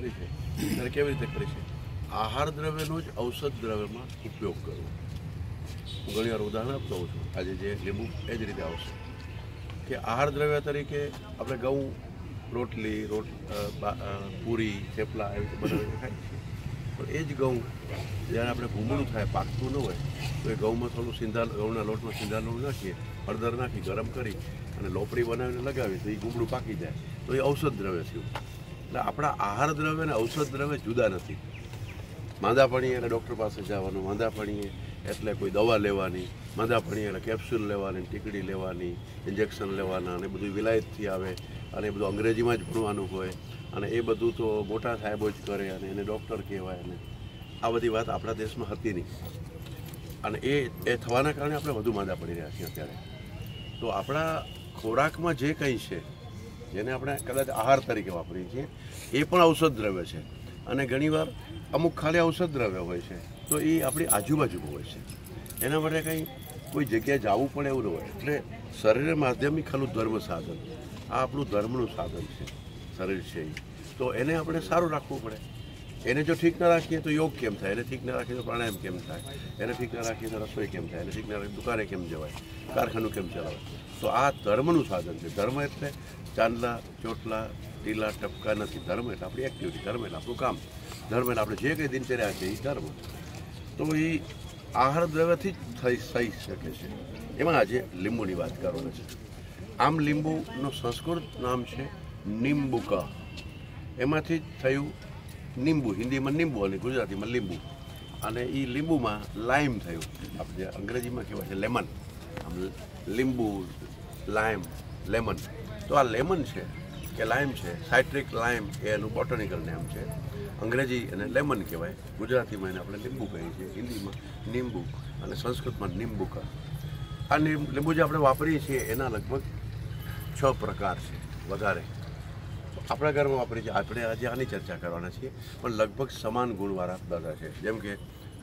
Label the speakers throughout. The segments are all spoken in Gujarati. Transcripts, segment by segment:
Speaker 1: કરી છે? ત્યારે કેવી રીતે કરી છે? આહાર દ્રવ્યનો જ ઔષધ દ્રવ્યમાં ઉપયોગ કરવો. હું ઘણી વાર ઉદાહરણ આપતો હોઉં છું. આજે જે લીંબુ એ જ રીતે આવશે. કે આહાર દ્રવ્ય તરીકે આપણે ઘઉં, રોટલી, રોટ પૂરી, થેપલા એવી રીતે બનાવીને ખાઈએ છીએ. પણ એ જ ઘઉં જ્યારે આપણે ભૂમણું થાય, પાકતું ન હોય, તો એ ઘઉંમાં થોડું સિંધા, ઘઉંના લોટમાં સિંધા લોટ નાખીએ, હળદર નાખી, ગરમ કરી અને લોપડી બનાવીને લગાવીએ તો એ ગુમડું પાકી જાય. તો એ ઔષધ દ્રવ્ય થયું એટલે આપણા આહાર દ્રવ્ય અને ઔષધ દ્રવ્ય જુદા નથી. માંદા પડીએ એટલે ડૉક્ટર પાસે જવાનું, માંદા પડીએ એટલે કોઈ દવા લેવાની, માંદા પડીએ એટલે કેપ્સ્યુલ લેવાની, ટીકડી લેવાની, ઇન્જેક્શન લેવાના અને બધું વિલાયતથી આવે અને એ બધું અંગ્રેજીમાં જ ભણવાનું હોય અને એ બધું તો મોટા સાહેબો જ કરે અને એને ડૉક્ટર કહેવાય અને આ બધી વાત આપણા દેશમાં હતી નહીં. અને એ એ થવાના કારણે આપણે વધુ માંદા પડી રહ્યા છીએ અત્યારે. તો આપણા ખોરાકમાં જે કંઈ છે જેને આપણે કદાચ આહાર તરીકે વાપરીએ છીએ, એ પણ ઔષધ દ્રવ્ય છે. અને ઘણીવાર અમુક ખાલી ઔષધ દ્રવ્ય હોય છે, તો એ આપણી આજુબાજુ હોય છે. એના માટે કંઈ કોઈ જગ્યાએ જવું પણ એવું ન હોય. એટલે શરીર માધ્યમિક ખાલું ધર્મ સાધન. આ આપણું ધર્મનું સાધન છે, શરીર છે તો એને આપણે સારું રાખવું પડે. એને જો ઠીક ના રાખીએ તો યોગ કેમ થાય? એને ઠીક ના રાખીએ તો પ્રાણાયામ કેમ થાય? એને ઠીક ના રાખીએ તો રસોઈ કેમ થાય? એને ઠીક ના રાખીએ દુકાને કેમ જવાય? કારખાનું કેમ ચલાવાય? તો આ ધર્મનું સાધન છે. ધર્મ એટલે ચાંદલા, ચોટલા, ટીલા, ટપકા નથી. ધર્મ એટલે આપણી એક્ટિવિટી ધર્મ એટલે આપણું કામ. ધર્મ એટલે આપણે જે કંઈ દિનચર્યા છે એ ધર્મ. તો એ આહાર દ્રવ્યથી જ થઈ થઈ શકે છે. એમાં આજે લીંબુની વાત કરવાની છે. આમ લીંબુનું સંસ્કૃત નામ છે નિંબુકા. એમાંથી જ થયું નિંબુ હિન્દીમાં લીંબુ અને ગુજરાતીમાં લીંબુ. અને એ લીંબુમાં લાઈમ થયું. આપણે અંગ્રેજીમાં કહેવાય છે લેમન લીંબુ લાઈમ લેમન તો આ લેમન છે, કે લાઈમ છે સાઇટ્રિક લાઈમ એ એનું બોટનિકલ નેમ છે. અંગ્રેજી અને લેમન કહેવાય. ગુજરાતીમાં એને આપણે લીંબુ કહીએ છીએ, હિન્દીમાં લીંબુ અને સંસ્કૃતમાં નિંબુકા. આ લીંબુ જે આપણે વાપરીએ છીએ એના લગભગ છ પ્રકાર છે, વધારે. આપણા ઘરમાં વાપરીએ છીએ આપણે આજે આની ચર્ચા કરવાના છીએ, પણ લગભગ સમાન ગુણવાળા બધા છે. જેમ કે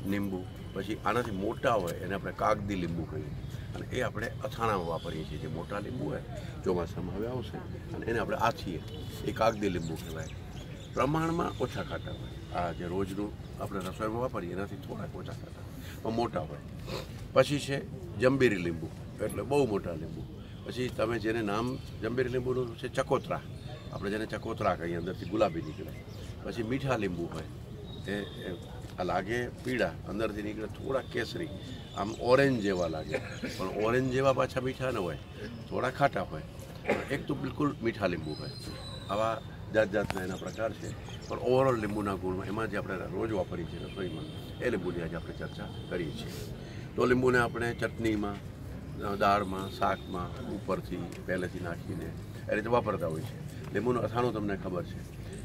Speaker 1: લીંબુ, પછી આનાથી મોટા હોય એને આપણે કાગદી લીંબુ કહીએ. અને એ આપણે અથાણામાં વાપરીએ છીએ, જે મોટા લીંબુ હોય, ચોમાસામાં હવે આવશે, અને એને આપણે આથીએ. એ કાગદી લીંબુ કહેવાય. પ્રમાણમાં ઓછા ખાટા હોય. આ જે રોજનું આપણે રસોઈમાં વાપરીએ, એનાથી થોડાક ઓછા ખાટા પણ મોટા હોય. પછી છે જંબીરી લીંબુ, એટલે બહુ મોટા લીંબુ. પછી તમે જેને નામ જંબીરી લીંબુનું છે ચકોતરા. આપણે જેને ચકોતરા કહીએ, અંદરથી ગુલાબી નીકળે. પછી મીઠા લીંબુ હોય, એ લાગે પીળા, અંદરથી નીકળે થોડા કેસરી. આમ ઓરેન્જ જેવા લાગે. પણ ઓરેન્જ જેવા પાછા મીઠા ન હોય, થોડા ખાટા હોય. એક તો બિલકુલ મીઠા લીંબુ હોય. આવા જાત જાતના એના પ્રકાર છે. પણ ઓવરઓલ લીંબુના ગુણમાં એમાં જે આપણે રોજ વાપરીએ છીએ રસોઈમાં. એ લીંબુની આજે આપણે ચર્ચા કરીએ છીએ. તો લીંબુને આપણે ચટણીમાં, દાળમાં, શાકમાં ઉપરથી, પહેલેથી નાખીને એ રીતે વાપરતા હોય છે. લીંબુનું અથાણું તમને ખબર છે.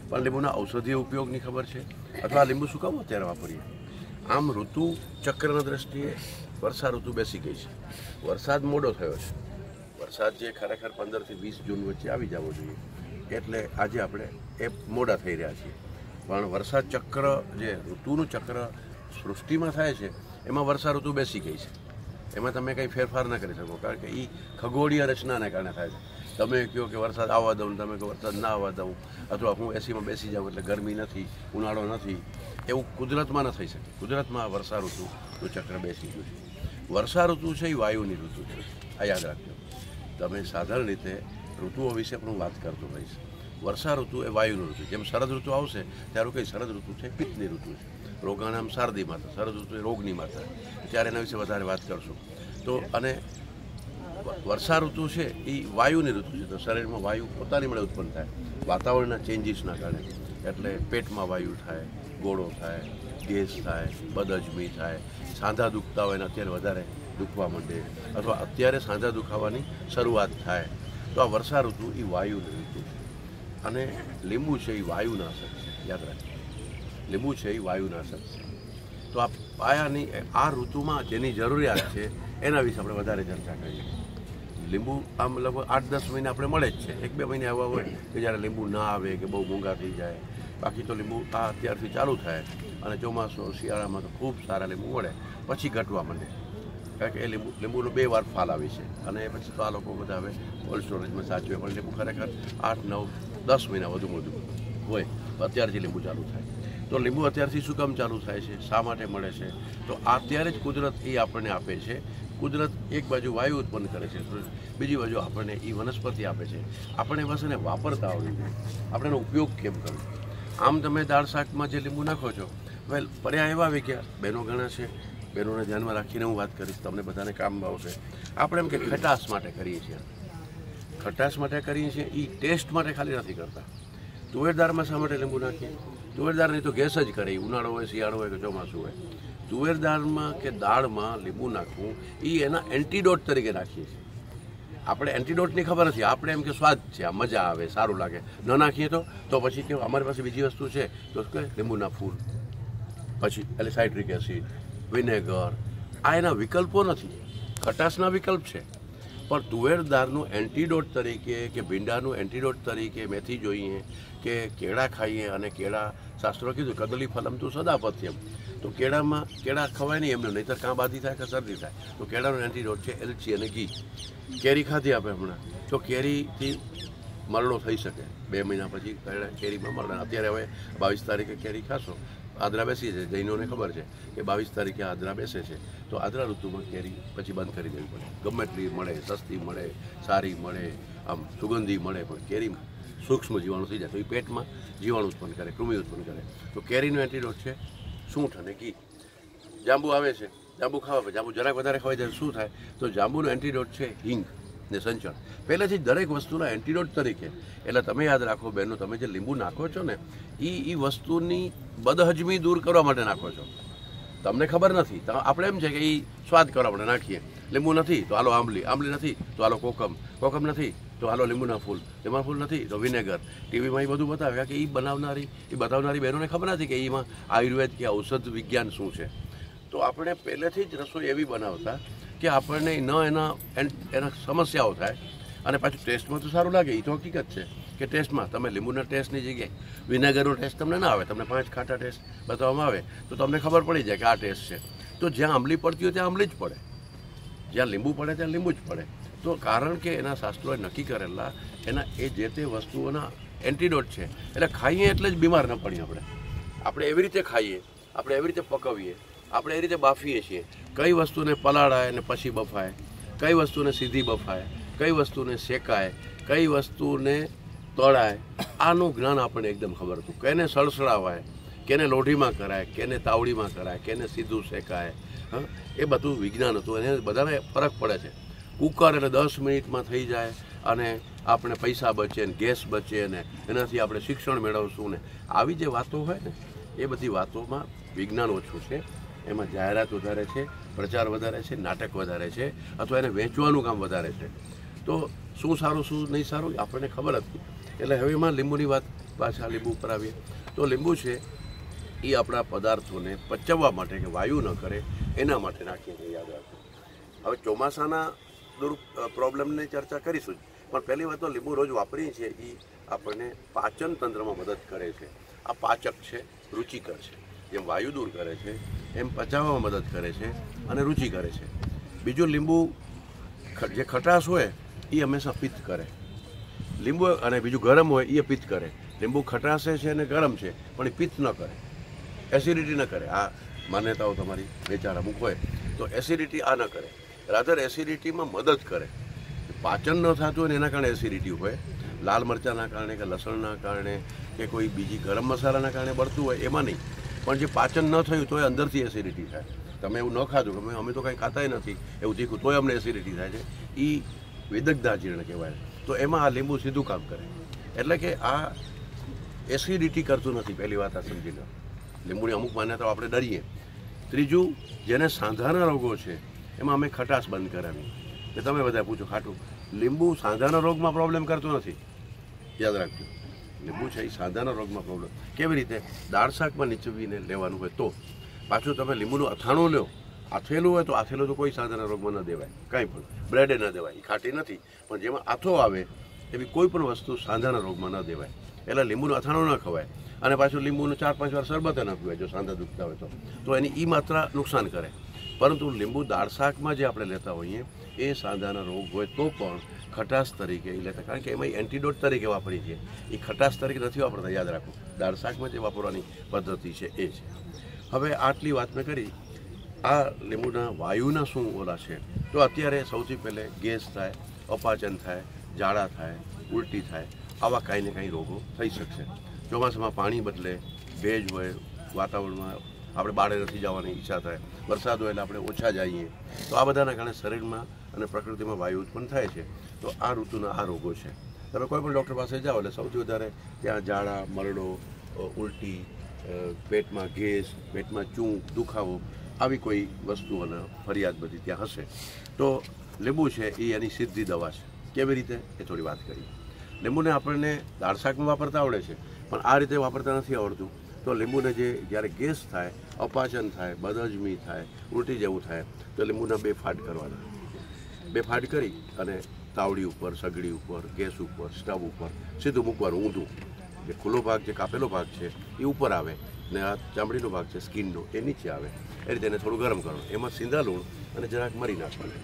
Speaker 1: પણ લીંબુના ઔષધીય ઉપયોગની ખબર છે? અથવા લીંબુ શું કામ અત્યારે વાપરીએ. આમ ઋતુ ચક્રના દ્રષ્ટિએ વર્ષા ઋતુ બેસી ગઈ છે. વરસાદ મોડો થયો છે. વરસાદ જે ખરેખર પંદરથી વીસ જૂન વચ્ચે આવી જવો જોઈએ. એટલે આજે આપણે એ મોડા થઈ રહ્યા છીએ. પણ વરસાદ ચક્ર, જે ઋતુનું ચક્ર સૃષ્ટિમાં થાય છે, એમાં વર્ષા ઋતુ બેસી ગઈ છે. એમાં તમે કંઈ ફેરફાર ના કરી શકો, કારણ કે એ ખગોળીય રચનાને કારણે થાય છે. તમે કહો કે વરસાદ આવવા દઉં તમે કહો વરસાદ ના આવવા દઉં, અથવા હું એસીમાં બેસી જાઉં એટલે ગરમી નથી, ઉનાળો નથી, એવું કુદરતમાં ન થઈ શકે. કુદરતમાં આ વર્ષા ઋતુનું ચક્ર બેસી ગયું છે. વર્ષા ઋતુ છે એ વાયુની ઋતુ છે. આ યાદ રાખજો. તમે સાધારણ રીતે ઋતુઓ વિશે પણ વાત કરતો રહીશ વર્ષા ઋતુ એ વાયુની ઋતુ જેમ શરદ ઋતુ આવશે, ત્યારે કંઈ શરદ ઋતુ છે, પિત્તની ઋતુ છે. રોગાણામ શારદી માતા શરદ ઋતુ રોગની માતા ત્યારે એના વિશે વધારે વાત કરશું. તો અને વર્ષા ઋતુ છે એ વાયુની ઋતુ છે. તો શરીરમાં વાયુ પોતાની મળે ઉત્પન્ન થાય. વાતાવરણના ચેન્જીસના કારણે. એટલે પેટમાં વાયુ થાય, ગોળો થાય, ગેસ થાય, બદહજમી થાય. સાંધા દુખતા હોય ને અત્યારે વધારે દુખવા માંડે. અથવા અત્યારે સાંધા દુખાવાની શરૂઆત થાય. તો આ વર્ષા ઋતુ એ વાયુની ઋતુ છે. અને લીંબુ છે એ વાયુનાશક છે. યાદ રાખજો. લીંબુ છે એ વાયુનાશક છે. તો આ પાયાની, આ ઋતુમાં જેની જરૂરિયાત છે, એના વિશે આપણે વધારે ચર્ચા કરીએ લીંબુ આમ લગભગ આઠ દસ મહિને આપણે મળે જ છે. એક બે મહિને આવા હોય કે જ્યારે લીંબુ ના આવે કે બહુ મોંઘા થઈ જાય. બાકી તો લીંબુ આ અત્યારથી ચાલુ થાય અને ચોમાસું, શિયાળામાં તો ખૂબ સારા લીંબુ મળે. પછી ઘટવા માંડે. કારણ કે એ લીંબુ, લીંબુનો બે વાર ફાલ આવી છે. અને પછી તો આ લોકો બધા હવે કોલ્ડ સ્ટોરેજમાં સાચવે, પણ લીંબુ ખરેખર આઠ, નવ, દસ મહિના વધુ વધુ હોય. અત્યારથી લીંબુ ચાલુ થાય. તો લીંબુ અત્યારથી શું કામ ચાલુ થાય છે? શા માટે મળે છે? તો અત્યારે જ કુદરત એ આપણને આપે છે. કુદરત એક બાજુ વાયુ ઉત્પન્ન કરે છે બીજી બાજુ આપણને એ વનસ્પતિ આપે છે. આપણે બસ એને વાપરતા આવડવી જોઈએ આપણે એનો ઉપયોગ કેમ કરવો? આમ તમે દાળ શાકમાં જે લીંબુ નાખો છો, વેલ પર્યા એવા આવી ગયા. બહેનો ઘણા છે. બહેનોને ધ્યાનમાં રાખીને હું વાત કરીશ. તમને બધાને કામ આવશે. આપણે એમ કે ખટાશ માટે કરીએ છીએ. ખટાશ માટે કરીએ છીએ. એ ટેસ્ટ માટે ખાલી નથી કરતા. તુવેરદારમાં શા માટે લીંબુ નાખીએ? તુવેરદારની તો ગેસ જ કરે. ઉનાળો હોય, શિયાળો હોય કે ચોમાસું હોય. તુવેરદાળમાં કે દાળમાં લીંબુ નાખવું, એ એના એન્ટીડોટ તરીકે નાખીએ છીએ. આપણે એન્ટીડોટની ખબર નથી. આપણે એમ કે સ્વાદ છે, આ મજા આવે, સારું લાગે. ન નાખીએ તો તો પછી કે અમારી પાસે બીજી વસ્તુ છે. તો કે લીંબુના ફૂલ. પછી એટલે સાઇટ્રિક એસિડ, વિનેગર. આ એના વિકલ્પો નથી. ખટાશના વિકલ્પ છે. પણ તુવેર દાળનું એન્ટીડોટ તરીકે કે ભીંડાનું એન્ટીડોટ તરીકે મેથી જોઈએ કે કેળા ખાઈએ અને કેળા શાસ્ત્રો કીધું કદલી ફલમ તું સદાપથ્યમ તો કેળામાં કેળા ખવાય નહીં એમને, નહીંતર કાં બાદી થાય કે શરદી થાય. તો કેળાનો એન્ટીડોટ છે એલચી અને ઘી. કેરી ખાધી આપણે હમણાં. તો કેરીથી મરડો થઈ શકે. બે મહિના પછી કેરીમાં મરડા. અત્યારે હવે બાવીસ તારીખે કેરી ખાશો. આદરા બેસી છે, જૈનોને ખબર છે કે બાવીસ તારીખે આદરા બેસે છે. તો આદરા ઋતુમાં કેરી પછી બંધ કરી દેવી પડે. ગમે એટલી મળે, સસ્તી મળે, સારી મળે, આમ સુગંધી મળે, પણ કેરી સૂક્ષ્મ જીવાણુ થઈ જાય. તો એ પેટમાં જીવાણુ ઉત્પન્ન કરે, કૃમિ ઉત્પન્ન કરે. તો કેરીનું એન્ટીડોટ છે સૂંઠ અને ઘી. જાંબુ આવે છે, જાંબુ ખાવા જાંબુ જરાક વધારે ખવાય ત્યારે શું થાય? તો જાંબુનું એન્ટીડોટ છે હિંગ. ને સંચરણ. પહેલેથી દરેક વસ્તુના એન્ટીડોટ તરીકે, એટલે તમે યાદ રાખો બહેનો, તમે જે લીંબુ નાખો છો ને એ એ વસ્તુની બદહજમી દૂર કરવા માટે નાખો છો. તમને ખબર નથી. આપણે એમ છે કે એ સ્વાદ કરવા માટે નાખીએ. લીંબુ નથી, તો હાલો આંબલી. આંબલી નથી, તો હાલો કોકમ. કોકમ નથી, તો હાલો લીંબુના ફૂલ. તેમાં ફૂલ નથી, તો વિનેગર. ટીવીમાં એ બધું બતાવ્યા કે એ બનાવનારી એ બતાવનારી બહેનોને ખબર નથી કે એમાં આયુર્વેદ કે ઔષધ વિજ્ઞાન શું છે. તો આપણે પહેલેથી જ રસોઈ એવી બનાવતા કે આપણને ન એના એના સમસ્યાઓ થાય અને પાછું ટેસ્ટમાં તો સારું લાગે. એ તો હકીકત છે કે ટેસ્ટમાં તમે લીંબુના ટેસ્ટની જગ્યાએ, વિનેગરનો ટેસ્ટ તમને ના આવે, તમને પાંચ ખાટા ટેસ્ટ બતાવવામાં આવે, તો તમને ખબર પડી જાય કે આ ટેસ્ટ છે. તો જ્યાં આંબલી પડતી હોય ત્યાં આંબલી જ પડે. જ્યાં લીંબુ પડે ત્યાં લીંબુ જ પડે. તો કારણ કે એના શાસ્ત્રોએ નક્કી કરેલા, એના, એ જે તે વસ્તુઓના એન્ટીડોટ છે, એટલે ખાઈએ એટલે જ બીમાર ન પડીએ આપણે. આપણે એવી રીતે ખાઈએ, આપણે એવી રીતે પકવીએ આપણે એ રીતે બાફીએ છીએ. કઈ વસ્તુને પલાળાય અને પછી બફાય? કઈ વસ્તુને સીધી બફાય? કઈ વસ્તુને શેકાય? કઈ વસ્તુને તળાય? આનું જ્ઞાન આપણને એકદમ ખબર હતું. કેને સળસળાવાય? કેને લોઢીમાં કરાય? કેને તાવડીમાં કરાય? કેને સીધું શેકાય? હા? એ બધું વિજ્ઞાન હતું. અને બધાને ફરક પડે છે. કુકર એટલે દસ મિનિટમાં થઈ જાય અને આપણે પૈસા બચે ને ગેસ બચે ને એનાથી આપણે શિક્ષણ મેળવશું ને. આવી જે વાતો હોય ને, એ બધી વાતોમાં વિજ્ઞાન ઓછું છે. એમાં જાહેરાત વધારે છે, પ્રચાર વધારે છે, નાટક વધારે છે, અથવા એને વેચવાનું કામ વધારે છે. તો શું સારું, શું નહીં સારું આપણને ખબર હતી. એટલે હવે એમાં લીંબુની વાત પાછા લીંબુ ઉપર આવીએ. તો લીંબુ છે એ આપણા પદાર્થોને પચવવા માટે કે વાયુ ન કરે એના માટે નાખીને યાદ રાખવું હવે ચોમાસાના દુર પ્રોબ્લેમની ચર્ચા કરીશું જ. પણ પહેલી વાત તો લીંબુ રોજ વાપરીએ છીએ એ આપણને પાચન તંત્રમાં મદદ કરે છે. આ પાચક છે, રુચિકર છે. જેમ વાયુ દૂર કરે છે, એમ પચાવવામાં મદદ કરે છે અને રુચિ કરે છે. બીજું લીંબુ જે ખટાશ હોય એ હંમેશા પિત્ત કરે. લીંબુ અને બીજું ગરમ હોય એ પિત્ત કરે. લીંબુ ખટાશે છે અને ગરમ છે, પણ એ પિત્ત ન કરે. એસિડિટી ન કરે. આ માન્યતાઓ તમારી વિચાર અમુક હોય, તો એસિડિટી આ ન કરે. રાધર એસિડિટીમાં મદદ કરે. પાચન ન થતું હોય ને એના કારણે એસિડિટી હોય. લાલ મરચાંના કારણે કે લસણના કારણે કે કોઈ બીજી ગરમ મસાલાના કારણે બળતું હોય, એમાં નહીં. પણ જે પાચન ન થયું તોય અંદરથી એસિડિટી થાય. તમે એવું ન ખાધું, અમે અમે તો કંઈ ખાતાય નથી, એવું તીખું તોય અમને એસિડિટી થાય છે. એ વિદગ્ધા જીર્ણ કહેવાય. તો એમાં આ લીંબુ સીધું કામ કરે. એટલે કે આ એસિડિટી કરતું નથી, પહેલી વાત આ સમજી લો. લીંબુની અમુક માન્યતાઓ આપણે ડરીએ. ત્રીજું, જેને સાંધાના રોગો છે, એમાં અમે ખટાશ બંધ કરાવી. કે તમે બધા પૂછો, ખાટું, લીંબુ સાંધાના રોગમાં પ્રોબ્લેમ કરતું નથી? યાદ રાખજો. લીંબુ છે, એ સાંધાના રોગમાં પ્રોબ્લેમ કેવી રીતે? દાળ શાકમાં નીચવીને લેવાનું હોય તો. પાછું તમે લીંબુનું અથાણું લો આથેલું હોય તો આથેલું તો કોઈ સાંધાના રોગમાં ન દેવાય. કાંઈ પણ. બ્રેડે ન દેવાય. એ ખાટી નથી. પણ જેમાં આથો આવે, એવી કોઈ પણ વસ્તુ સાંધાના રોગમાં ન દેવાય. એટલે લીંબુનું અથાણું ન ખવાય. અને પાછું લીંબુનું ચાર પાંચ વાર શરબત ન પીવાય, જો સાંધા દુખતા હોય તો. તો એની એ માત્રા નુકસાન કરે. પરંતુ લીંબુ દાળ શાકમાં જે આપણે લેતા હોઈએ, એ સાંધાના રોગ હોય તો પણ ખટાશ તરીકે એ લેતા. કારણ કે એમાં એન્ટીડોટ તરીકે વાપરી છે એ ખટાશ તરીકે નથી વાપરતા, યાદ રાખો. દાળ શાકમાં જે વાપરવાની પદ્ધતિ છે એ છે. હવે આટલી વાત મેં કરી. આ લીંબુના વાયુના શું ઓલા છે? તો અત્યારે સૌથી પહેલે ગેસ થાય, અપાચન થાય, ઝાડા થાય, ઉલટી થાય, આવા કાંઈ ને કાંઈ રોગો થઈ શકશે. ચોમાસામાં પાણી બદલે, ભેજ હોય, વાતાવરણમાં આપણે બાળે નથી જવાની ઈચ્છા થાય. વરસાદ હોય એટલે આપણે ઓછા જઈએ. તો આ બધાના કારણે શરીરમાં અને પ્રકૃતિમાં વાયુ ઉત્પન્ન થાય છે. તો આ ઋતુના આ રોગો છે. તમે કોઈ પણ ડૉક્ટર પાસે જાઓ એટલે સૌથી વધારે ત્યાં ઝાડા, મરડો ઉલટી પેટમાં ગેસ, પેટમાં ચૂંક, દુખાવો આવી કોઈ વસ્તુ અને ફરિયાદ બધી ત્યાં હશે. તો લીંબુ છે એ એની સીધી દવા છે. કેવી રીતે? એ થોડી વાત કરીએ. લીંબુને આપણને દાળ શાકમાં વાપરતા આવડે છે. પણ આ રીતે વાપરતા નથી આવડતું. તો લીંબુને જે જ્યારે ગેસ થાય, અપાચન થાય, બદહજમી થાય, ઉલટી જેવું થાય, તો લીંબુના બે ફાટ કરવાના. બે ફાટ કરી અને તાવડી ઉપર, સગડી ઉપર, ગેસ ઉપર, સ્ટવ ઉપર સીધું મૂકવાનું ઊંધું. જે ખુલ્લો ભાગ જે કાપેલો ભાગ છે, એ ઉપર આવે ને આ ચામડીનો ભાગ છે, સ્કિનનો, એ નીચે આવે. એ રીતે એને થોડું ગરમ કરવાનું એમાં સિંધા લૂણ અને જરાક મરી નાખવાનું.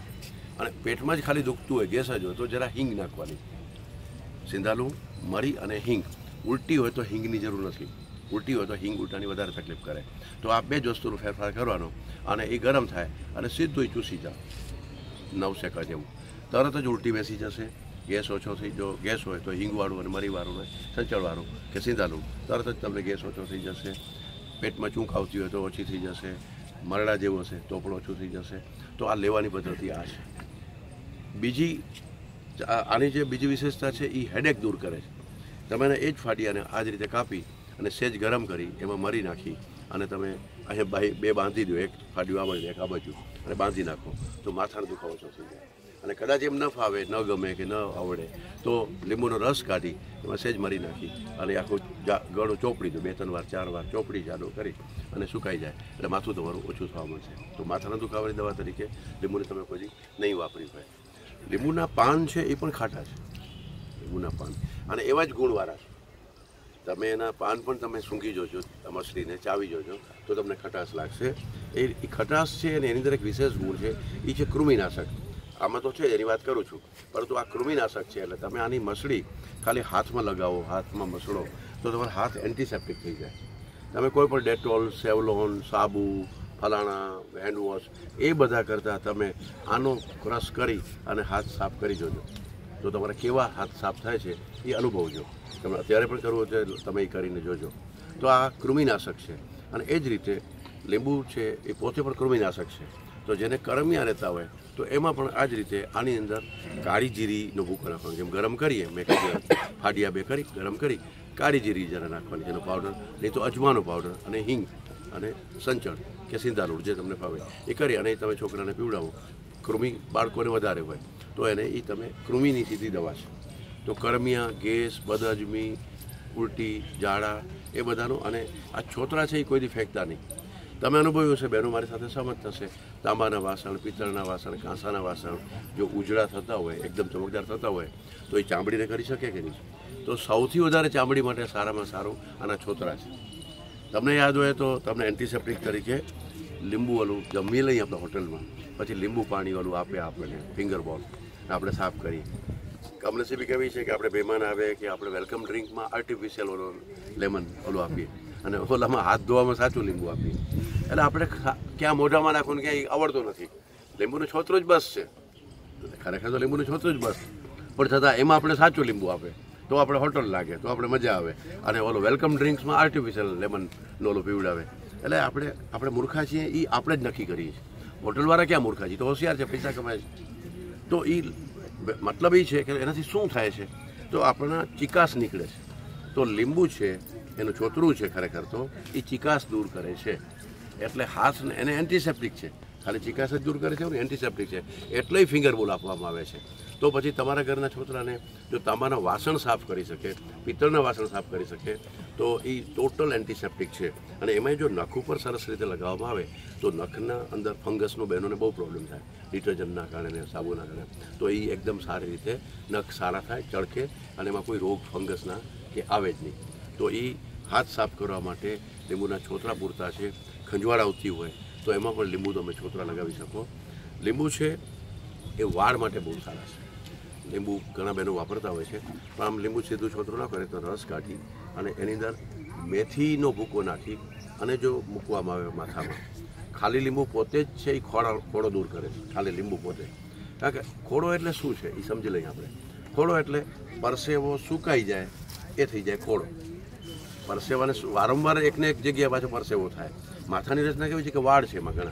Speaker 1: અને પેટમાં જ ખાલી દુખતું હોય, ગેસ જ હોય, તો જરા હિંગ નાખવાની. સિંધાલું મરી અને હિંગ. ઉલટી હોય તો હિંગની જરૂર નથી. ઉલટી હોય તો હિંગ ઉલટાની વધારે તકલીફ કરે. તો આ બે જ વસ્તુનો ફેરફાર કરવાનો અને એ ગરમ થાય અને સીધું એ ચૂસી જાઓ નવ સેકન્ડ જેવું. તરત જ ઉલટી બેસી જશે. ગેસ ઓછો થઈ જો ગેસ હોય તો હિંગવાળું અને મરીવાળું હોય સંચળવાળું કે સિંધાલું તરત જ તમને ગેસ ઓછો થઈ જશે. પેટમાં ચૂંક આવતી હોય તો ઓછી થઈ જશે. મરડા જેવું હશે તો પણ ઓછું થઈ જશે. તો આ લેવાની પદ્ધતિ આ છે. બીજી આની જે બીજી વિશેષતા છે એ હેડેક દૂર કરે છે. તમે એ જ ફાડિયાને આ જ રીતે કાપી અને સેજ ગરમ કરી એમાં મરી નાખી અને તમે અહીંયા બાઈ બે બાંધી દો, એક ફાડ્યું આ બાજુ એક આ બાજુ અને બાંધી નાખો. તો માથાનો દુખાવો ઓછો જાય. અને કદાચ એમ ન ફાવે, ન ગમે કે ન આવડે, તો લીંબુનો રસ કાઢી એમાં સેજ મરી નાખી અને આખું ગળો ચોપડી દો, બે, ત્રણ વાર, ચાર વાર ચોપડી, જાડો કરી અને સુકાઈ જાય. એટલે માથું તમારું ઓછું થવા મળશે તો માથાના દુખાવાની દવા તરીકે લીંબુને તમે કોઈ નહીં વાપરી હોય. લીંબુના પાન છે એ પણ ખાટા છે. લીંબુના પાન. અને એવા જ ગુણવાળા છે. તમે એના પાન પણ તમે સૂંઘી જોજો મછલીને ચાવી જોજો, તો તમને ખટાશ લાગશે. એ ખટાશ છે અને એની અંદર એક વિશેષ ગુણ છે એ છે કૃમિનાશક. આમાં તો છે એની વાત કરું છું. પરંતુ આ કૃમિનાશક છે, એટલે તમે આની મસળી ખાલી હાથમાં લગાવો, હાથમાં મસળો, તો તમારો હાથ એન્ટિસેપ્ટિક થઈ જાય. તમે કોઈ પણ ડેટોલ, સેવલોન, સાબુ, ફલાણા, હેન્ડવોશ, એ બધા કરતાં તમે આનો ક્રશ કરી અને હાથ સાફ કરી જોજો. તો તમારે કેવા હાથ સાફ થાય છે, એ અનુભવજો. તમે અત્યારે પણ કરવું છે, તમે એ કરીને જોજો. તો આ કૃમિનાશક છે. અને એ જ રીતે લીંબુ છે, એ પોતે પણ કૃમિનાશક છે. તો જેને કરમિયા રહેતા હોય, તો એમાં પણ આ જ રીતે આની અંદર કાળી જીરીનો ભૂકો નાખવાનો. જેમ ગરમ કરીએ, મેં ફાડિયા બે કરી, ગરમ કરી, કાળી જીરી જરા નાખવાની, જેનો પાવડર નહીં તો અજમાનો પાવડર અને હિંગ અને સંચળ કે સિંધાલુડ જે તમને ફાવે, એ કરી અને તમે છોકરાને પીવડાવો. કૃમિ બાળકોને વધારે હોય. તો એને એ તમે કૃમિની સીધી દવા છે તો કરમિયા, ગેસ, બદહજમી, ઉલટી ઝાડા એ બધાનું અને આ છોતરા છે એ કોઈથી ફેંકતા નહીં. તમે અનુભવ્યું હશે, બહેનો મારી સાથે સહમત થશે. તાંબાના વાસણ, પિત્તળના વાસણ કાંસાના વાસણ જો ઉજળા થતા હોય, એકદમ ચમકદાર થતા હોય, તો એ ચામડીને કરી શકે કે નહીં? તો સૌથી વધારે ચામડી માટે સારામાં સારું આના છોતરા છે. તમને યાદ હોય તો તમને એન્ટિસેપ્ટિક તરીકે લીંબુ વાળું જમી લઈએ આપણે હોટલમાં. પછી લીંબુ પાણી વાળું આપે આપણને, ફિંગર બોલ. આપણે સાફ કરીએ. કમનસીબી કેવી છે કે આપણે મહેમાન આવે કે આપણે વેલકમ ડ્રિંકમાં આર્ટિફિશિયલ ઓલો લેમન ઓલું આપીએ. અને ઓલામાં હાથ ધોવામાં સાચું લીંબુ આપીએ. એટલે આપણે ક્યાં મોઢામાં નાખવાનું ક્યાંય આવડતું નથી. લીંબુનો છોતરો જ બસ છે. ખરેખર તો લીંબુનો છોતરો જ બસ. પણ છતાં એમાં આપણે સાચું લીંબુ આપે. તો આપણે હોટલ લાગે, તો આપણે મજા આવે. અને ઓલો વેલકમ ડ્રિંક્સમાં આર્ટિફિશિયલ લેમન ઓલો પીવડાવે. એટલે આપણે આપણે મૂર્ખા છીએ એ આપણે જ નક્કી કરીએ છીએ. હોટલવાળા ક્યાં મૂર્ખા છીએ? તો હોશિયાર છે, પૈસા કમાય છે. તો એ મતલબ એ છે કે એનાથી શું થાય છે? તો આપણા ચિકાસ નીકળે છે. તો લીંબુ છે, એનું છોતરું છે ખરેખર તો એ ચિકાસ દૂર કરે છે. એટલે હાથ એને એન્ટિસેપ્ટિક છે. ખાલી ચિકાસ જ દૂર કરે છે એન્ટિસેપ્ટિક છે. એટલે ફિંગર બોલ આપવામાં આવે છે. તો પછી તમારા ઘરના છોકરાને જો તાંબાના વાસણ સાફ કરી શકે, પિત્તળના વાસણ સાફ કરી શકે, તો એ ટોટલ એન્ટિસેપ્ટિક છે. અને એમાં જો નખ ઉપર સરસ રીતે લગાવવામાં આવે, તો નખના અંદર ફંગસનો બહેનોને બહુ પ્રોબ્લેમ થાય. ડિટર્જન્ટના કારણે, સાબુના કારણે. તો એ એકદમ સારી રીતે નખ સારા થાય, ચળકે, અને એમાં કોઈ રોગ ફંગસના કે આવે જ નહીં. તો એ હાથ સાફ કરવા માટે લીંબુના છોતરા પૂરતા છે. ખંજવાળ આવતી હોય, તો એમાં પણ લીંબુ તમે છોતરા લગાવી શકો. લીંબુ છે, એ વાળ માટે બહુ સારા છે. લીંબુ ઘણા બહેનો વાપરતા હોય છે. પણ આમ લીંબુ સીધું છોતરું ના કરે તો રસ કાઢી અને એની અંદર મેથીનો ભૂકો નાખી અને જો મૂકવામાં આવે માથામાં. ખાલી લીંબુ પોતે જ છે, એ ખોડા ખોડો દૂર કરે છે. ખાલી લીંબુ પોતે. કારણ કે ખોડો એટલે શું છે? એ સમજી લઈએ આપણે. ખોડો એટલે પરસેવો સુકાઈ જાય, એ થઈ જાય ખોડો પરસેવાને વારંવાર એકને એક જગ્યાએ પાછો પરસેવો થાય. માથાની રચના કેવી છે કે વાળ છે એમાં ઘણા.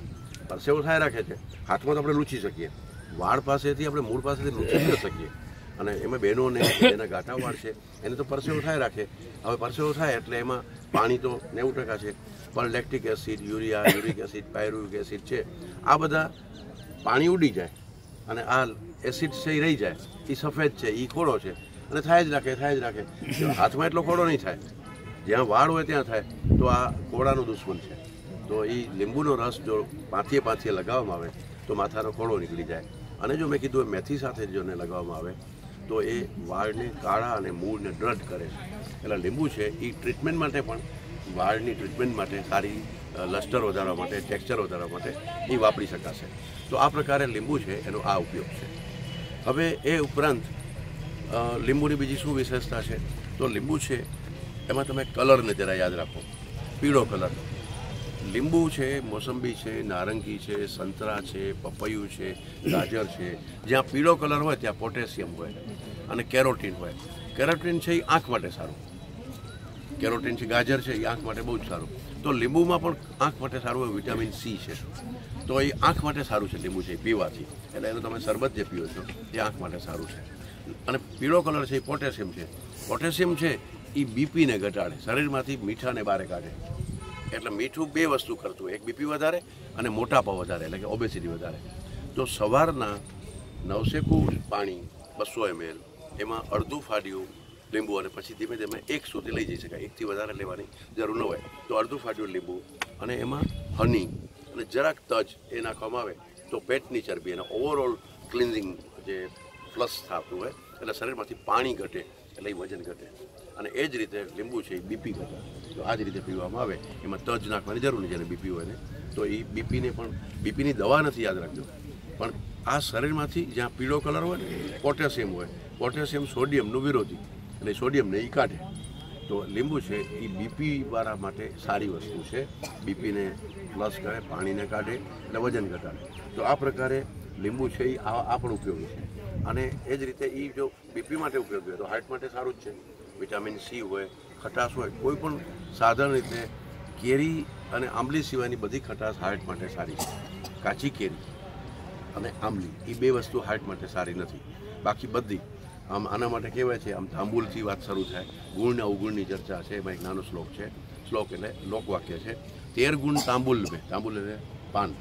Speaker 1: પરસેવો થાય રાખે છે. હાથમાં તો આપણે લૂછી શકીએ. વાળ પાસેથી આપણે મૂળ પાસેથી લૂછી ન શકીએ. અને એમાં બહેનોને એના ગાંઠા વાળ છે, એને તો પરસેવો થાય રાખે. હવે પરસેવો થાય એટલે એમાં પાણી તો નેવું ટકા છે. પણ lactic acid urea uric acid pyruvic acid છે. આ બધા પાણી ઉડી જાય અને આ એસિડ છે એ રહી જાય. એ સફેદ છે, એ ખોડો છે. અને થાય જ રાખે, થાય જ રાખે. હાથમાં એટલો ખોડો નહીં થાય. જ્યાં વાળ હોય ત્યાં થાય. તો આ ખોડાનો દુશ્મન છે. તો એ લીંબુનો રસ જો પાંથીએ પાંથીએ લગાવવામાં આવે તો માથાનો કોળો નીકળી જાય. અને જો મેં કીધું મેથી સાથે જો એને લગાવવામાં આવે, તો એ વાળને કાળા અને મૂળને દ્રઢ કરે છે. એટલે લીંબુ છે એ ટ્રીટમેન્ટ માટે પણ, વાળની ટ્રીટમેન્ટ માટે સારી લસ્ટર વધારવા માટે, ટેક્સચર વધારવા માટે એ વાપરી શકાશે. તો આ પ્રકારે લીંબુ છે, એનો આ ઉપયોગ છે. હવે એ ઉપરાંત લીંબુની બીજી શું વિશેષતા છે? તો લીંબુ છે, એમાં તમે કલરને જરા યાદ રાખો. પીળો કલર. લીંબુ છે, મોસંબી છે, નારંગી છે, સંતરા છે, પપૈયું છે, ગાજર છે. જ્યાં પીળો કલર હોય, ત્યાં પોટેશિયમ હોય અને કેરોટીન હોય. કેરોટીન છે એ આંખ માટે સારું. કેરોટીન છે, ગાજર છે એ આંખ માટે બહુ જ સારું. તો લીંબુમાં પણ આંખ માટે સારું હોય, વિટામિન સી છે. તો એ આંખ માટે સારું છે લીંબુ છે પીવાથી. એટલે એનું તમે શરબત જે પીઓ છો, એ આંખ માટે સારું છે. અને પીળો કલર છે એ પોટેશિયમ છે. પોટેશિયમ છે એ બીપીને ઘટાડે. શરીરમાંથી મીઠાને બહાર કાઢે. એટલે મીઠું બે વસ્તુ કરતું એક બીપી વધારે અને મોટાપા વધારે, એટલે કે ઓબેસિટી વધારે. તો સવારના નવસેકું પાણી બસો એમએલ એમાં અડધું ફાડ્યું લીંબુ અને પછી ધીમે ધીમે એક સુધી લઈ જઈ શકાય. એકથી વધારે લેવાની જરૂર ન હોય. તો અડધું ફાડ્યું લીંબુ અને એમાં હની અને જરાક તજ એ નાખવામાં આવે તો પેટની ચરબી અને ઓવરઓલ ક્લિન્ઝિંગ જે ફ્લશ થતું હોય, એટલે શરીરમાંથી પાણી ઘટે, એટલે એ વજન ઘટે. અને એ જ રીતે લીંબુ છે એ બીપી કરતા. તો આ જ રીતે પીવામાં આવે. એમાં તજ નાખવાની જરૂર નહીં જ્યારે બીપી હોય ને તો એ બીપીને પણ બીપીની દવા નથી યાદ રાખજો. પણ આ શરીરમાંથી જ્યાં પીળો કલર હોય ને, પોટેશિયમ હોય, પોટેશિયમ સોડિયમનું વિરોધી. એટલે સોડિયમને એ કાઢે. તો લીંબુ છે એ બીપી વાળા માટે સારી વસ્તુ છે. બીપીને પ્લસ કરે, પાણીને કાઢે અને વજન ઘટાડે. તો આ પ્રકારે લીંબુ છે એ આ પણ ઉપયોગી છે. અને એ જ રીતે એ જો બીપી માટે ઉપયોગી હોય તો હાર્ટ માટે સારું જ છે. વિટામિન સી હોય, ખટાશ હોય, કોઈ પણ સાધારણ રીતે કેરી અને આંબલી સિવાયની બધી ખટાશ હાર્ટ માટે સારી છે. કાચી કેરી અને આંબલી એ બે વસ્તુ હાર્ટ માટે સારી નથી. બાકી બધી, આમ આના માટે કહેવાય છે, આમ તાંબુલથી વાત શરૂ થાય. ગુણ અવગુણની ચર્ચા છે, એમાં એક નાનો શ્લોક છે. શ્લોક એટલે લોકવાક્ય છે. તેર ગુણ તાંબુલ મેં તાંબુલ એટલે પાન.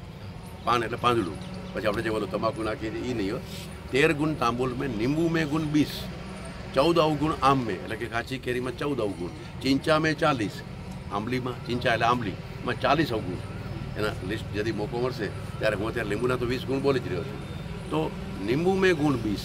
Speaker 1: પાન એટલે પાંદડું પછી આપણે જે બોલો તમાકુ નાખીએ એ નહીં હોય તેર ગુણ તાંબુલ મેં નિંબુ મેં ગુણ બીસ. ચૌદ અવગુણ મેં એટલે કે કાચી કેરીમાં ચૌદ અવગુણ ચિંચા મેં ચાલીસ. આંબલીમાં ચિંચા એટલે આંબલીમાં ચાલીસ અવગુણ એના લિસ્ટ ଯଦି મોકો મળશે, ત્યારે હું અત્યારે લીંબુના તો વીસ ગુણ બોલી જ રહ્યો છું. તો લીંબુ મેં ગુણ વીસ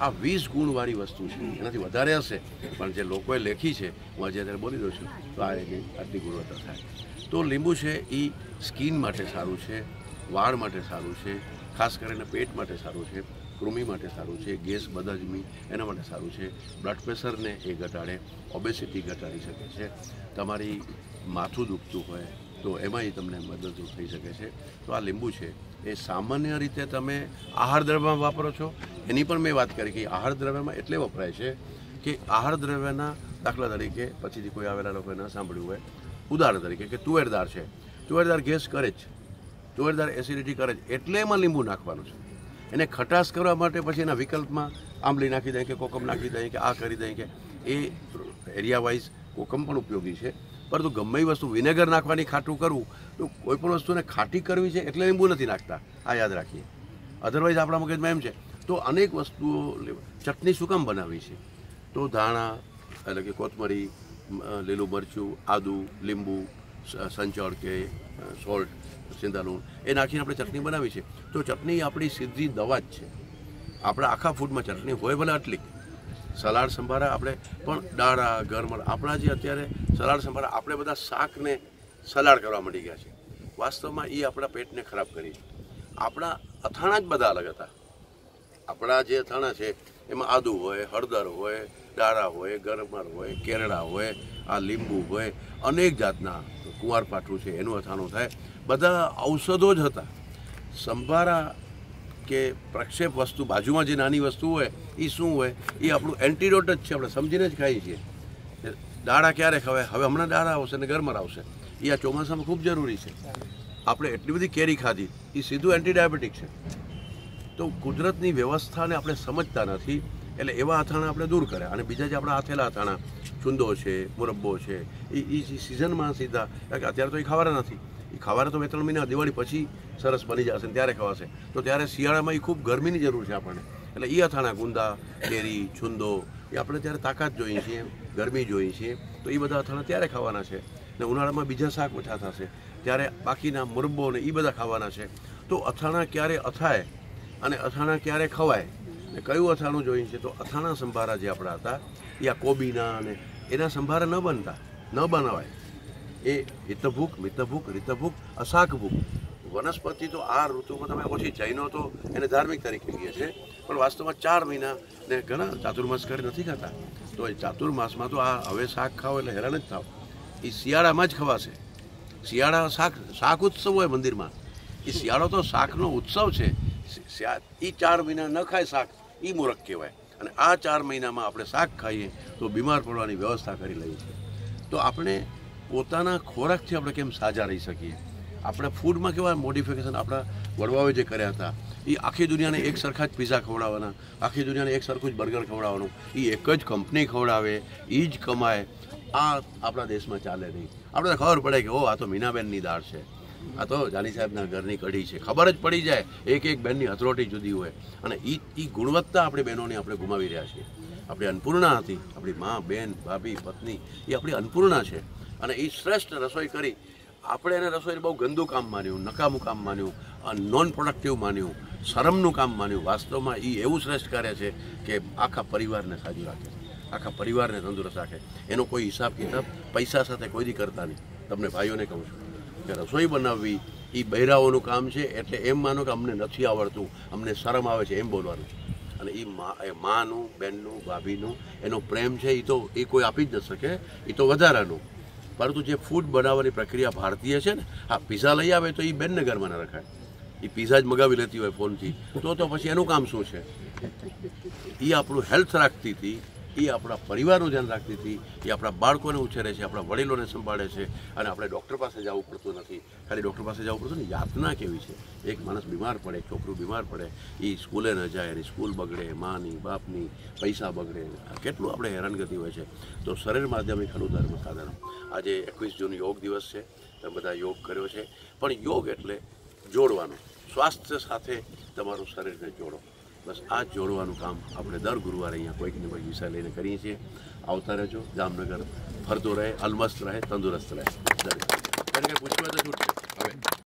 Speaker 1: આ વીસ ગુણવાળી વસ્તુ છે. એનાથી વધારે હશે. પણ જે લોકોએ લેખી છે, હું આજે અત્યારે બોલી દઉં છું. તો આ એની આટલી ગુણવત્તા થાય. તો લીંબુ છે એ સ્કિન માટે સારું છે, વાળ માટે સારું છે, ખાસ કરીને પેટ માટે સારું છે. કૃમિ માટે સારું છે, ગેસ બદહજમી એના માટે સારું છે. બ્લડ પ્રેશરને એ ઘટાડે, ઓબેસિટી ઘટાડી શકે છે. તમારી માથું દુખતું હોય તો એમાંય તમને મદદરૂપ થઈ શકે છે. તો આ લીંબુ છે. એ સામાન્ય રીતે તમે આહાર દ્રવ્યમાં વાપરો છો. એની પણ મેં વાત કરી કે આહાર દ્રવ્યમાં એટલે વપરાય છે કે આહાર દ્રવ્યના દાખલા તરીકે પછીથી કોઈ આવેલા લોકોએ ન સાંભળ્યું હોય. ઉદાહરણ તરીકે કે તુવેરદાર છે. તુવેરદાર ગેસ કરે જ. તુવેરદાર એસિડિટી કરે જ. એટલે એમાં લીંબુ નાખવાનું છે. એને ખટાશ કરવા માટે પછી એના વિકલ્પમાં આંબલી નાખી દઈએ કે કોકમ નાખી દઈએ કે આ કરી દઈએ કે એ એરિયા વાઇઝ કોકમ પણ ઉપયોગી છે. પરંતુ ગમે એ વસ્તુ વિનેગર નાખવાની ખાટું કરવું, તો કોઈ પણ વસ્તુને ખાટી કરવી છે એટલે લીંબુ નથી નાખતા. આ યાદ રાખીએ. અધરવાઇઝ આપણા મગજમાં એમ છે. તો અનેક વસ્તુઓ ચટણી શું કામ બનાવી છે. તો ધાણા, એટલે કે કોથમરી લીલું મરચું, આદુ, લીંબુ સંચળ કે સોલ્ટ સિંધાલુણ એ નાખીને આપણે ચટણી બનાવી છે. તો ચટણી આપણી સીધી દવા જ છે. આપણા આખા ફૂડમાં ચટણી હોય ભલે આટલી. સલાડ સંભારા આપણે, પણ દાળા ગરમર આપણા જે અત્યારે સલાડ સંભારા, આપણે બધા શાકને સલાડ કરવા માંડી ગયા છે. વાસ્તવમાં એ આપણા પેટને ખરાબ કરી આપણા અથાણા જ બધા અલગ હતા. આપણા જે અથાણા છે, એમાં આદુ હોય, હળદર હોય ડાળા હોય, ગરમર હોય કેરડા હોય, આ લીંબુ હોય, અનેક જાતના કુંવારપાઠું છે, એનું અથાણું થાય. બધા ઔષધો જ હતા. સંભારા કે પ્રક્ષેપ વસ્તુ, બાજુમાં જે નાની વસ્તુ હોય એ શું હોય? એ આપણું એન્ટીડોટ જ છે, આપણે સમજીને જ ખાઈએ છીએ. દાડા ક્યારે ખવાય? હવે હમણાં દાડા આવશે ને ગરમર આવશે. એ આ ચોમાસામાં ખૂબ જરૂરી છે. આપણે એટલી બધી કેરી ખાધી એ સીધું એન્ટીડાયાબિટીક છે. તો કુદરતની વ્યવસ્થાને આપણે સમજતા નથી. એટલે એવા અથાણા આપણે દૂર કર્યા અને બીજા જે આપણા આથેલા અથાણા ચુંદો છે, મુરબ્બો છે, એ એ સિઝનમાં સીધા અત્યારે તો એ ખાવાના નથી. એ ખાવાના તો બે ત્રણ મહિના દિવાળી પછી સરસ બની જશે ને ત્યારે ખવાશે. તો ત્યારે શિયાળામાં એ ખૂબ ગરમીની જરૂર છે આપણને. એટલે એ અથાણા, ગુંદા કેરી છુંદો, એ આપણે ત્યારે તાકાત જોઈએ છીએ, ગરમી જોઈએ છીએ. તો એ બધા અથાણા ત્યારે ખાવાના છે. ને ઉનાળામાં બીજા શાક ઓછા થશે. ત્યારે બાકીના મુરબ્બો ને એ બધા ખાવાના છે. તો અથાણા ક્યારે અથાય અને અથાણા ક્યારે ખવાય? ને કયું અથાણું જોઈએ છે? તો અથાણા સંભારા જે આપણા હતા, એ આ કોબીના અને એના સંભારા ન બનતા, ન બનાવાય. એ હિતભૂખ મિતભૂખ રીતભૂખ અશાકભૂખ વનસ્પતિ તો આ ઋતુમાં તમે ઓછી જૈનો તો એને ધાર્મિક તરીકે લઈએ છે પણ વાસ્તવમાં ચાર મહિના ને ઘણા ચાતુર્માસ કરી નથી ખાતા. તો એ ચાતુર્માસમાં તો આ હવે શાક ખાઓ એટલે હેરાન જ થાવ એ શિયાળામાં જ ખવાશે. શિયાળા શાક શાક ઉત્સવ હોય મંદિરમાં. એ શિયાળો તો શાકનો ઉત્સવ છે. એ ચાર મહિના ન ખાય શાક. એ મૂરખ કહેવાય. અને આ ચાર મહિનામાં આપણે શાક ખાઈએ તો બીમાર પડવાની વ્યવસ્થા કરી લઈએ છીએ. તો આપણે પોતાના ખોરાકથી આપણે કેમ સાજા રહી શકીએ? આપણે ફૂડમાં કેવા મોડિફિકેશન આપણા વડવાઓએ જે કર્યા હતા એ આખી દુનિયાને એક સરખા જ પીઝા ખવડાવવાના, આખી દુનિયાને એક સરખું જ બર્ગર ખવડાવવાનું એ એક જ કંપની ખવડાવે એ જ કમાય. આ આપણા દેશમાં ચાલે નહીં. આપણે ખબર પડે કે ઓ આ તો મીનાબેનની દાળ છે. આ તો જાની સાહેબના ઘરની કઢી છે. ખબર જ પડી જાય, એક એક બેનની હથરોટી જુદી હોય. અને એ એ ગુણવત્તા આપણી બહેનોની આપણે ગુમાવી રહ્યા છીએ. આપણી અન્નપૂર્ણા હતી, આપણી મા, બેન, ભાભી, પત્ની એ આપણી અન્નપૂર્ણા છે. અને એ શ્રેષ્ઠ રસોઈ કરી. આપણે એને રસોઈને બહુ ગંદુ કામ માન્યું, નકામું કામ માન્યું નોન પ્રોડક્ટિવ માન્યું, શરમનું કામ માન્યું. વાસ્તવમાં એ એવું શ્રેષ્ઠ કાર્ય છે કે આખા પરિવારને સાજુ રાખે. આખા પરિવારને તંદુરસ્ત રાખે. એનો કોઈ હિસાબ કિતાબ પૈસા સાથે કોઈ દી કરતા નહીં. તમને ભાઈઓને કહું છું. કે રસોઈ બનાવવી એ બહેરાઓનું કામ છે, એટલે એમ માનો કે અમને નથી આવડતું. અમને શરમ આવે છે એમ બોલવાનું અને એ મા, એ માનું બેનનું ભાભીનું, એનો પ્રેમ છે એ તો, એ કોઈ આપી જ ન શકે. એ તો વધારાનું. પરંતુ જે ફૂડ બનાવવાની પ્રક્રિયા ભારતીય છે ને, હા પીઝા લઈ આવે તો એ બેનને ઘરમાં ના રખાય. એ પીઝા જ મગાવી લેતી હોય ફોનથી. તો તો પછી એનું કામ શું છે? એ આપણું હેલ્થ રાખતી હતી. એ આપણા પરિવારનું ધ્યાન રાખતી હતી. એ આપણા બાળકોને ઉછેરે છે, આપણા વડીલોને સંભાળે છે અને આપણે ડૉક્ટર પાસે જવું પડતું નથી. ખાલી ડૉક્ટર પાસે જવું પડતું ને યાતના કેવી છે? એક માણસ બીમાર પડે છોકરું બીમાર પડે એ સ્કૂલે ન જાય, એની સ્કૂલ બગડે, માની, બાપની પૈસા બગડે. કેટલું આપણે હેરાનગતિ હોય છે. તો શરીર માધ્યમિક ધર્મ સાધન આજે એકવીસ જૂન યોગ દિવસ છે. તમે બધા યોગ કર્યો છે. પણ યોગ એટલે જોડવાનું. સ્વાસ્થ્ય સાથે તમારું શરીરને જોડો. બસ આ જોડવાનું કામ આપણે દર ગુરુવારે અહીંયા કોઈક ને કોઈક વિષય લઈને કરીએ છીએ. આવતા રહેજો, જામનગર ફરતો રહે, અલમસ્ત રહે, તંદુરસ્ત રહે. દરેક પૂછવું તો છૂટશે. હવે